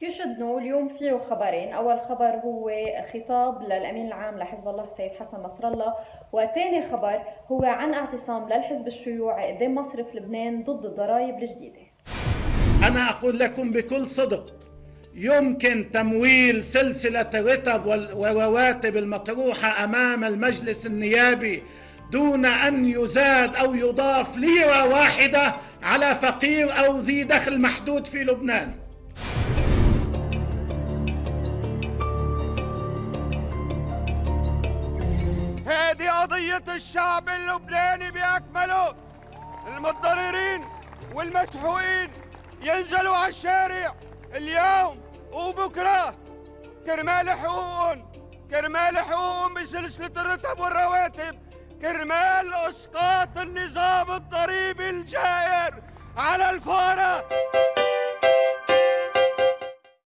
يشدنوا اليوم فيه خبرين. أول خبر هو خطاب للأمين العام لحزب الله سيد حسن نصر الله. وثاني خبر هو عن اعتصام للحزب الشيوعي قدام مصرف لبنان ضد الضرائب الجديدة. أنا أقول لكم بكل صدق يمكن تمويل سلسلة رتب ورواتب المطروحة أمام المجلس النيابي دون أن يزاد أو يضاف ليرة واحدة على فقير أو ذي دخل محدود في لبنان. قضية الشعب اللبناني بأكمله. المتضررين والمسحوقين ينزلوا على الشارع اليوم وبكرة. كرمال حقوقهم كرمال حقوقهم بسلسلة الرتب والرواتب كرمال أسقاط النظام الضريبي الجائر على الفقراء.